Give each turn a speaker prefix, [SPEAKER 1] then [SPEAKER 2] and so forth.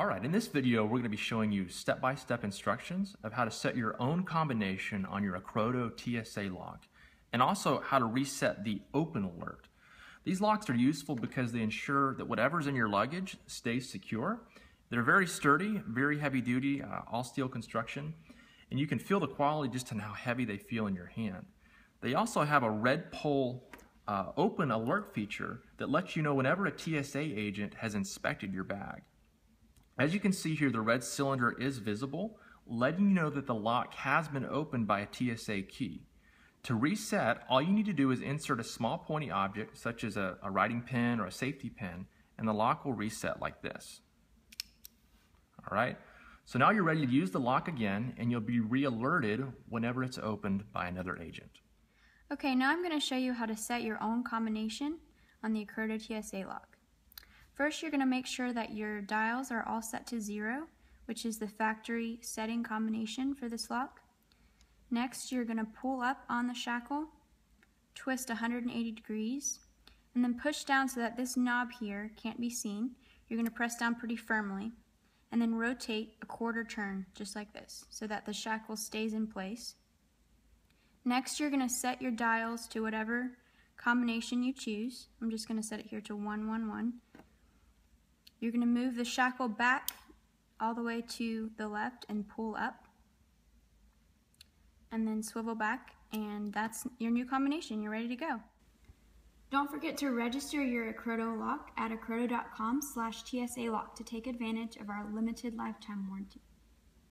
[SPEAKER 1] All right, in this video, we're going to be showing you step-by-step -step instructions of how to set your own combination on your Acrodo TSA lock, and also how to reset the open alert. These locks are useful because they ensure that whatever's in your luggage stays secure. They're very sturdy, very heavy duty, uh, all steel construction, and you can feel the quality just in how heavy they feel in your hand. They also have a red pole uh, open alert feature that lets you know whenever a TSA agent has inspected your bag. As you can see here, the red cylinder is visible, letting you know that the lock has been opened by a TSA key. To reset, all you need to do is insert a small pointy object, such as a, a writing pen or a safety pin, and the lock will reset like this. All right, so now you're ready to use the lock again, and you'll be re-alerted whenever it's opened by another agent.
[SPEAKER 2] Okay, now I'm going to show you how to set your own combination on the Acrodo TSA lock. First, you're going to make sure that your dials are all set to zero, which is the factory setting combination for this lock. Next, you're going to pull up on the shackle, twist 180 degrees, and then push down so that this knob here can't be seen. You're going to press down pretty firmly, and then rotate a quarter turn, just like this, so that the shackle stays in place. Next, you're going to set your dials to whatever combination you choose. I'm just going to set it here to 111. You're going to move the shackle back all the way to the left and pull up. And then swivel back and that's your new combination. You're ready to go. Don't forget to register your Acrodo lock at acrodo.com slash TSA lock to take advantage of our limited lifetime warranty.